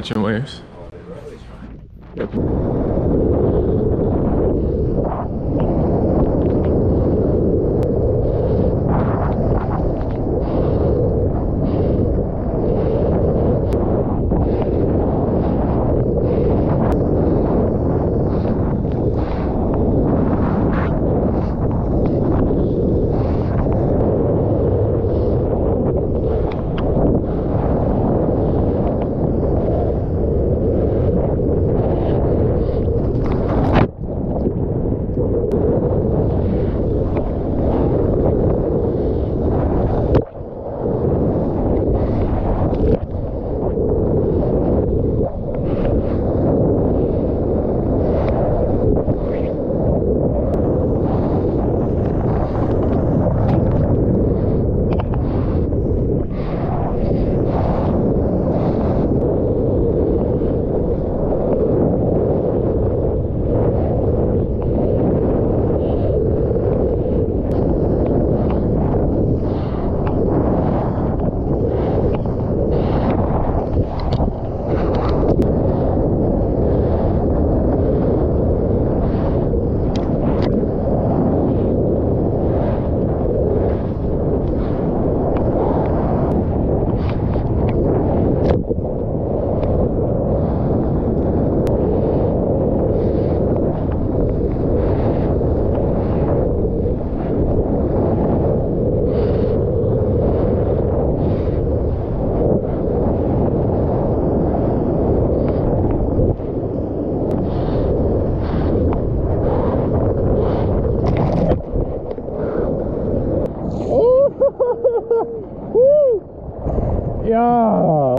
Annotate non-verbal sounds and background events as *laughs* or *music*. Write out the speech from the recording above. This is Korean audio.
catching waves. *laughs* 야.